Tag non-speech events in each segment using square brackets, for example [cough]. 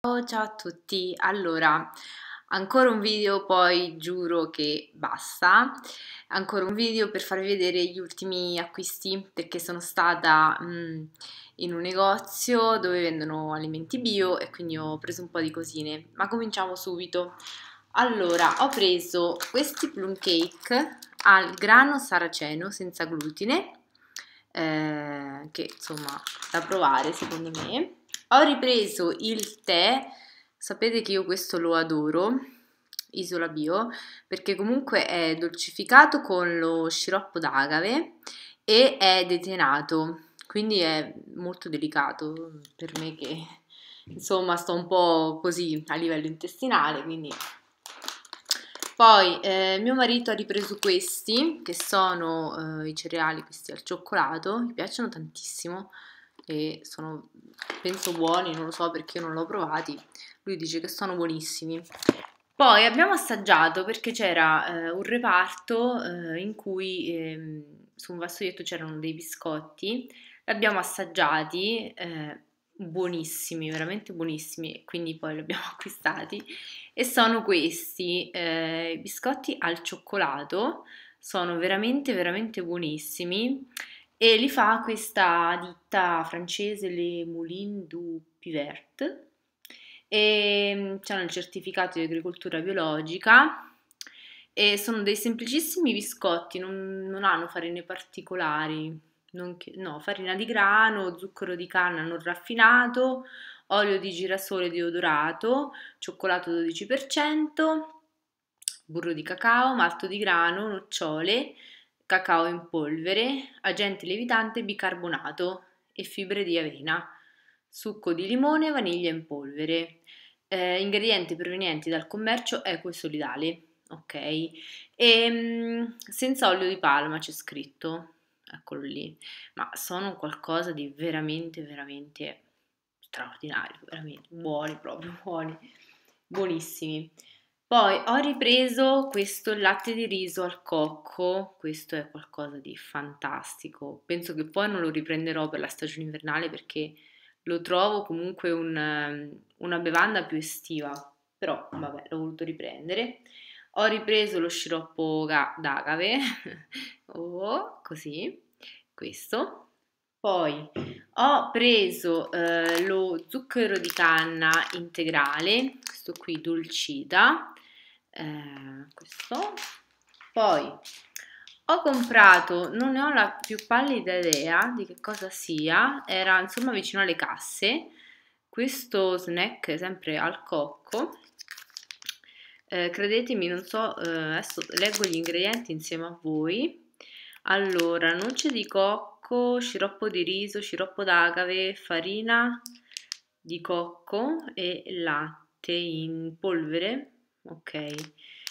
Ciao, ciao a tutti, allora ancora un video poi giuro che basta, ancora un video per farvi vedere gli ultimi acquisti perché sono stata mm, in un negozio dove vendono alimenti bio e quindi ho preso un po' di cosine, ma cominciamo subito. Allora, ho preso questi plum cake al grano saraceno senza glutine, eh, che insomma da provare secondo me ho ripreso il tè, sapete che io questo lo adoro, Isola Bio, perché comunque è dolcificato con lo sciroppo d'agave e è detenato, quindi è molto delicato per me che insomma sto un po' così a livello intestinale, quindi. Poi eh, mio marito ha ripreso questi che sono eh, i cereali questi al cioccolato, mi piacciono tantissimo e sono penso buoni, non lo so perché io non l'ho provati. Lui dice che sono buonissimi. Poi abbiamo assaggiato perché c'era eh, un reparto eh, in cui eh, su un vassoietto c'erano dei biscotti, li abbiamo assaggiati, eh, buonissimi, veramente buonissimi, quindi poi li abbiamo [laughs] acquistati e sono questi eh, biscotti al cioccolato, sono veramente veramente buonissimi e li fa questa ditta francese Le Moulin du Pivert. E mm, hanno il certificato di agricoltura biologica. E sono dei semplicissimi biscotti, non, non hanno farine particolari, che, no, farina di grano, zucchero di canna non raffinato, olio di girasole deodorato, cioccolato 12%, burro di cacao, malto di grano, nocciole, cacao in polvere, agente lievitante bicarbonato e fibre di avena, succo di limone e vaniglia in polvere. Eh, ingredienti provenienti dal commercio equo e solidale, ok? E ehm, senza olio di palma c'è scritto, eccolo lì, ma sono qualcosa di veramente, veramente straordinario, veramente buoni, proprio [laughs] buoni, buonissimi. Poi ho ripreso questo latte di riso al cocco, questo è qualcosa di fantastico. Penso che poi non lo riprenderò per la stagione invernale perché lo trovo comunque un, ehm, una bevanda più estiva, però vabbè, l'ho voluto riprendere. Ho ripreso lo sciroppo d'agave, [laughs] oh, così, questo. Poi ho preso eh, lo zucchero di canna integrale, questo qui Dolcida, eh, questo. Poi ho comprato, non ne ho la più pallida idea di che cosa sia, era insomma vicino alle casse, questo snack sempre al cocco. Eh, credetemi, non so, eh, adesso leggo gli ingredienti insieme a voi. Allora, noce di cocco, sciroppo di riso, sciroppo d'agave, farina di cocco e latte in polvere ok.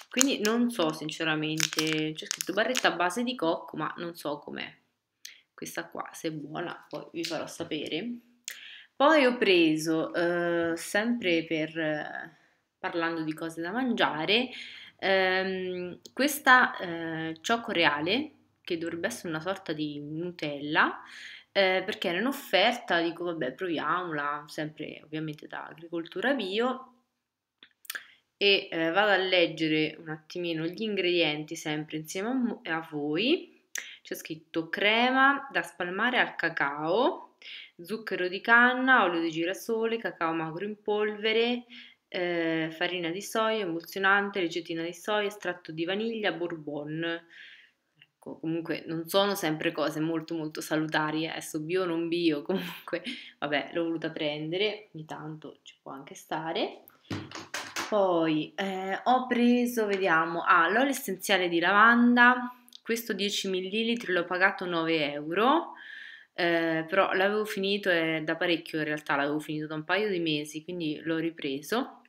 Quindi non so sinceramente c'è scritto barretta a base di cocco ma non so com'è. Questa qua se è buona poi vi farò sapere. Poi ho preso eh, sempre per eh, parlando di cose da mangiare ehm, questa eh, ciocco reale che dovrebbe essere una sorta di Nutella eh, perché era in offerta, dico vabbè proviamola, sempre ovviamente da agricoltura bio e eh, vado a leggere un attimino gli ingredienti sempre insieme a, a voi. C'è scritto crema da spalmare al cacao, zucchero di canna, olio di girasole, cacao magro in polvere, eh, farina di soia, emulsionante, ricetina di soia, estratto di vaniglia, bourbon. Ecco, comunque non sono sempre cose molto molto salutari, eh. adesso bio o non bio, [laughs] comunque vabbè l'ho voluta prendere, ogni tanto ci può anche stare. Poi eh, ho preso, vediamo, ah, l'olio essenziale di lavanda, questo 10 ml l'ho pagato 9 euro, eh, però l'avevo finito è da parecchio in realtà, l'avevo finito da un paio di mesi, quindi l'ho ripreso.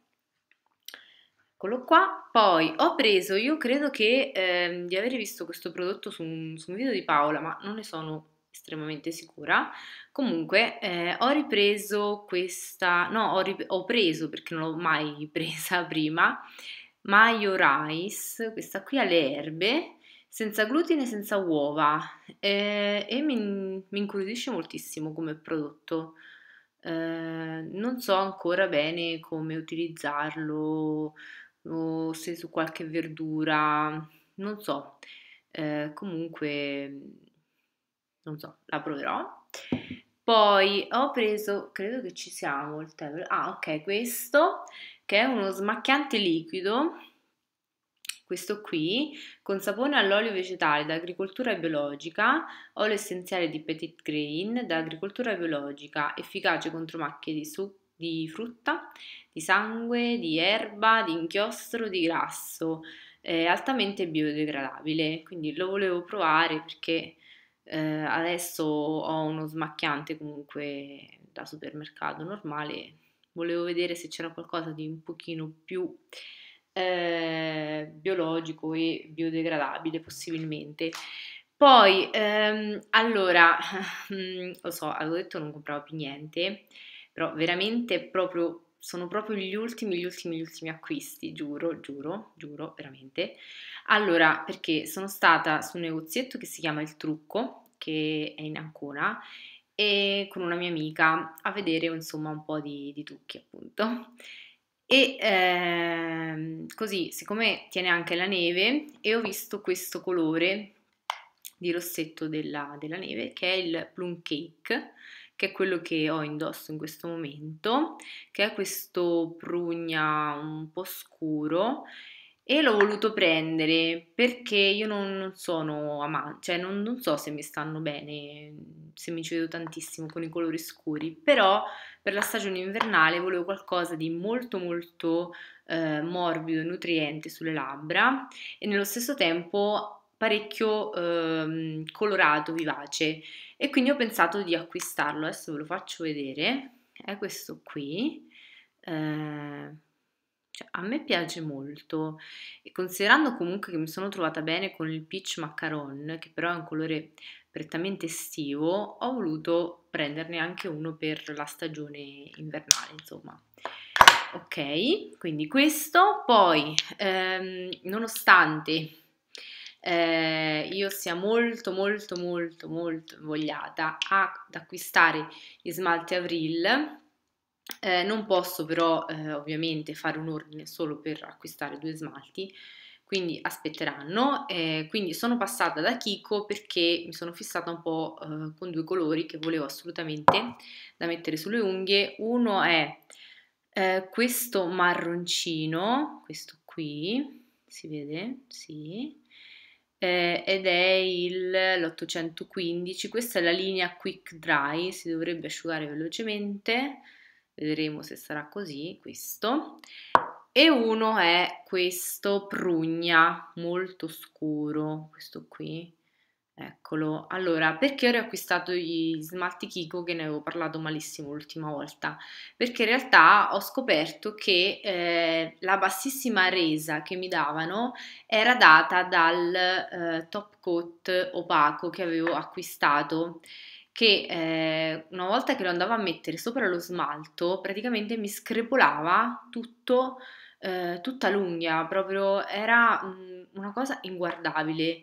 Eccolo qua. Poi ho preso, io credo che eh, di aver visto questo prodotto su un, su un video di Paola, ma non ne sono estremamente sicura. Comunque eh, ho ripreso questa, no, ho, rip- ho, preso perché non l'ho mai [laughs] presa prima, Mayo Rice, questa qui alle erbe, senza glutine, senza uova eh, e mi, mi incuriosisce moltissimo come prodotto. eh, non so ancora bene come utilizzarlo o se su qualche verdura, non so. Eh, comunque, non so, la proverò. Poi ho preso, credo che ci siamo, il tè. Ah, ok, questo che è uno smacchiante liquido questo qui, con sapone all'olio vegetale da agricoltura biologica, olio essenziale di Petit Grain da agricoltura biologica, efficace contro macchie di, di frutta, di sangue, di erba, di inchiostro, di grasso, eh, altamente biodegradabile. Quindi lo volevo provare perché eh, adesso ho uno smacchiante comunque da supermercato normale. Volevo vedere se c'era qualcosa di un pochino più eh, biologico e biodegradabile possibilmente. Poi, ehm, allora, [laughs] lo so, avevo detto non compravo più niente, però veramente proprio, sono proprio gli ultimi, gli ultimi, gli ultimi acquisti, giuro, giuro, giuro, veramente. Allora, perché sono stata su un negozietto che si chiama Il Trucco, che è in Ancona, e con una mia amica a vedere insomma un po' di, di trucchi appunto. E ehm, così, siccome tiene anche la neve, e ho visto questo colore di rossetto della, della neve, che è il plum cake, che è quello che ho indosso in questo momento, che è questo prugna un po' scuro e l'ho voluto prendere perché io non, sono amante, cioè non, non, so se mi stanno bene, se mi ci vedo tantissimo con i colori scuri, però per la stagione invernale volevo qualcosa di molto molto eh, morbido e nutriente sulle labbra e nello stesso tempo parecchio eh, colorato, vivace e quindi ho pensato di acquistarlo, adesso ve lo faccio vedere, è questo qui. Eh, cioè, a me piace molto e considerando comunque che mi sono trovata bene con il peach macaron, che però è un colore prettamente estivo, ho voluto prenderne anche uno per la stagione invernale, insomma. Ok, quindi questo, poi ehm, nonostante eh, io sia molto molto molto molto invogliata ad acquistare gli smalti Avril, eh, non posso però eh, ovviamente fare un ordine solo per acquistare due smalti, quindi aspetteranno. Eh, quindi sono passata da Kiko perché mi sono fissata un po' eh, con due colori che volevo assolutamente da mettere sulle unghie. Uno è eh, questo marroncino, questo qui, si vede? Sì. Eh, ed è il, l'815, questa è la linea Quick Dry, si dovrebbe asciugare velocemente vedremo se sarà così questo. E uno è questo prugna molto scuro questo qui eccolo allora perché ho riacquistato gli smalti Kiko che ne avevo parlato malissimo l'ultima volta perché in realtà ho scoperto che eh, la bassissima resa che mi davano era data dal eh, top coat opaco che avevo acquistato che eh, una volta che lo andavo a mettere sopra lo smalto, praticamente mi screpolava tutto, eh, tutta l'unghia, proprio era mh, una cosa inguardabile.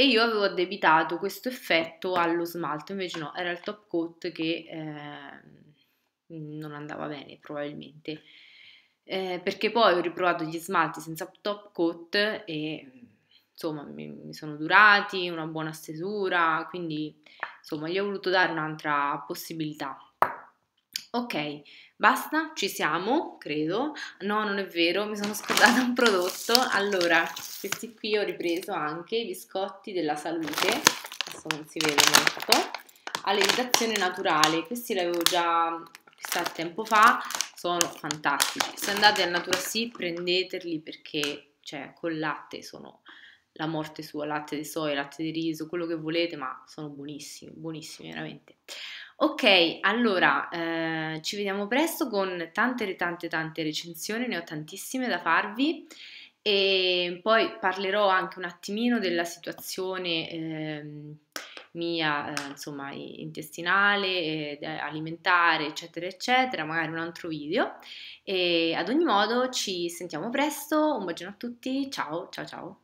E io avevo addebitato questo effetto allo smalto, invece no, era il top coat che eh, non andava bene probabilmente. Eh, perché poi ho riprovato gli smalti senza top coat e insomma mi, mi sono durati, una buona stesura, quindi insomma gli ho voluto dare un'altra possibilità. Ok, basta, ci siamo, credo. No, non è vero, mi sono scordata un prodotto. Allora, questi qui ho ripreso anche i biscotti della salute, adesso non si vede molto, a levitazione naturale. Questi li avevo già acquistati tempo fa, sono fantastici. Se andate al Natura Sì, prendeteli perché cioè, col latte sono la morte sua, latte di soia, latte di riso, quello che volete, ma sono buonissimi, buonissimi veramente. Ok, allora eh, ci vediamo presto con tante tante tante recensioni, ne ho tantissime da farvi e poi parlerò anche un attimino della situazione eh, mia, eh, insomma, intestinale, eh, alimentare, eccetera, eccetera, magari un altro video. E ad ogni modo ci sentiamo presto, un bacino a tutti, ciao, ciao, ciao.